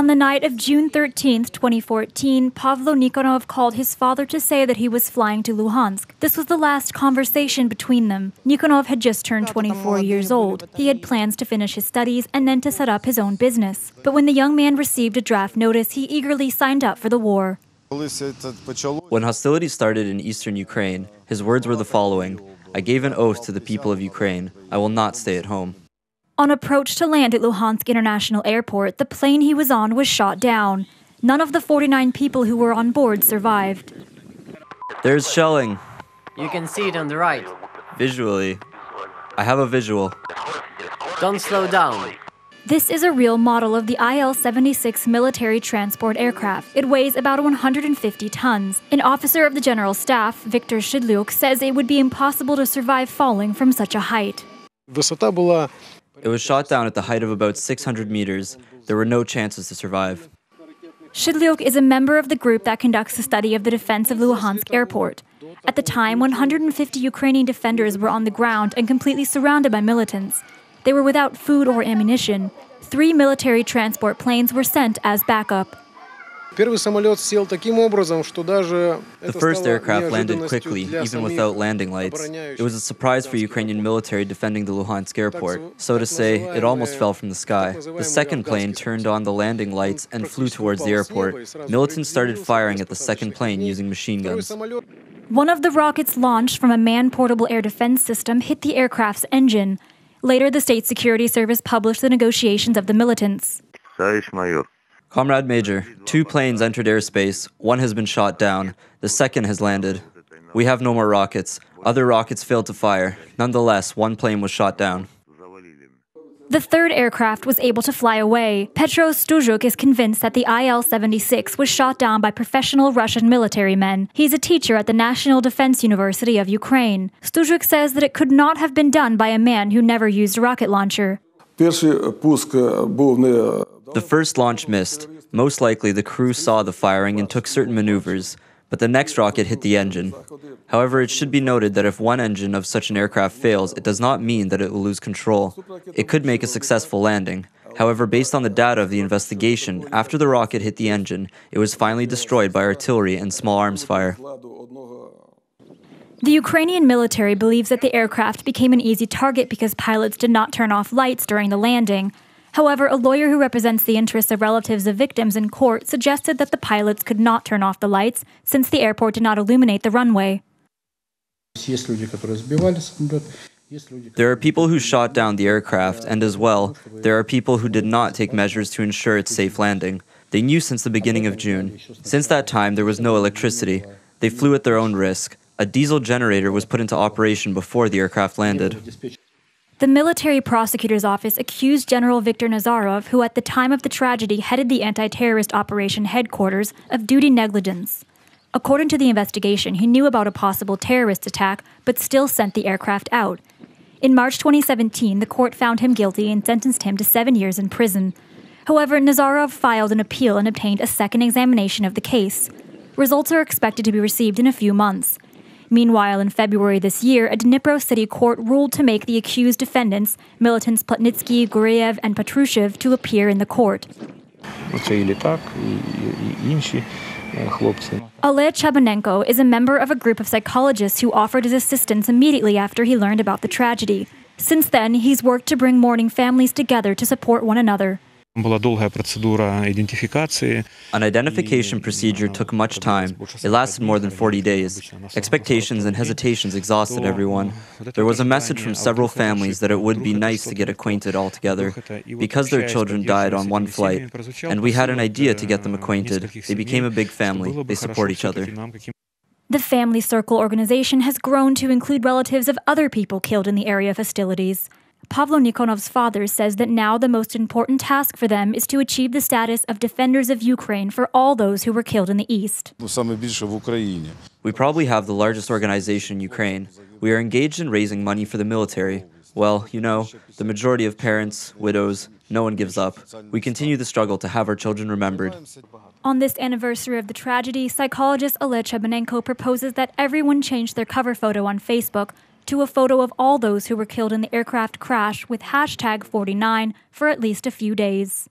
On the night of June 13, 2014, Pavlo Nikonov called his father to say that he was flying to Luhansk. This was the last conversation between them. Nikonov had just turned 24 years old. He had plans to finish his studies and then to set up his own business. But when the young man received a draft notice, he eagerly signed up for the war. When hostilities started in eastern Ukraine, his words were the following I gave an oath to the people of Ukraine I will not stay at home. On approach to land at Luhansk International Airport, the plane he was on was shot down. None of the 49 people who were on board survived. There's shelling. You can see it on the right. Visually. I have a visual. Don't slow down. This is a real model of the IL 76 military transport aircraft. It weighs about 150 tons. An officer of the General Staff, Viktor Shidlyuk, says it would be impossible to survive falling from such a height. Висота була it was shot down at the height of about 600 meters. There were no chances to survive. Shidlyuk is a member of the group that conducts the study of the defense of Luhansk airport. At the time, 150 Ukrainian defenders were on the ground and completely surrounded by militants. They were without food or ammunition. Three military transport planes were sent as backup. The first aircraft landed quickly, even without landing lights. It was a surprise for Ukrainian military defending the Luhansk airport. So to say, it almost fell from the sky. The second plane turned on the landing lights and flew towards the airport. Militants started firing at the second plane using machine guns. One of the rockets launched from a man portable air defense system hit the aircraft's engine. Later, the State Security Service published the negotiations of the militants. Comrade Major, two planes entered airspace. One has been shot down. The second has landed. We have no more rockets. Other rockets failed to fire. Nonetheless, one plane was shot down. The third aircraft was able to fly away. Petro Stuzhuk is convinced that the IL 76 was shot down by professional Russian military men. He's a teacher at the National Defense University of Ukraine. Stuzhuk says that it could not have been done by a man who never used a rocket launcher. The first launch missed. Most likely, the crew saw the firing and took certain maneuvers, but the next rocket hit the engine. However, it should be noted that if one engine of such an aircraft fails, it does not mean that it will lose control. It could make a successful landing. However, based on the data of the investigation, after the rocket hit the engine, it was finally destroyed by artillery and small arms fire. The Ukrainian military believes that the aircraft became an easy target because pilots did not turn off lights during the landing, However, a lawyer who represents the interests of relatives of victims in court suggested that the pilots could not turn off the lights since the airport did not illuminate the runway. There are people who shot down the aircraft, and as well, there are people who did not take measures to ensure its safe landing. They knew since the beginning of June. Since that time, there was no electricity. They flew at their own risk. A diesel generator was put into operation before the aircraft landed. The military prosecutor's office accused General Viktor Nazarov, who at the time of the tragedy headed the anti terrorist operation headquarters, of duty negligence. According to the investigation, he knew about a possible terrorist attack, but still sent the aircraft out. In March 2017, the court found him guilty and sentenced him to seven years in prison. However, Nazarov filed an appeal and obtained a second examination of the case. Results are expected to be received in a few months. Meanwhile, in February this year, a Dnipro city court ruled to make the accused defendants, militants Plotnitsky, Guriev, and Patrushev, to appear in the court. Oleh Chabanenko is a member of a group of psychologists who offered his assistance immediately after he learned about the tragedy. Since then, he's worked to bring mourning families together to support one another. An identification procedure took much time. It lasted more than 40 days. Expectations and hesitations exhausted everyone. There was a message from several families that it would be nice to get acquainted all together because their children died on one flight. And we had an idea to get them acquainted. They became a big family, they support each other. The Family Circle organization has grown to include relatives of other people killed in the area hostilities. Pavlo Nikonov's father says that now the most important task for them is to achieve the status of defenders of Ukraine for all those who were killed in the East. We probably have the largest organization in Ukraine. We are engaged in raising money for the military. Well, you know, the majority of parents, widows, no one gives up. We continue the struggle to have our children remembered. On this anniversary of the tragedy, psychologist Oleh Chabanenko proposes that everyone change their cover photo on Facebook to a photo of all those who were killed in the aircraft crash with hashtag 49 for at least a few days.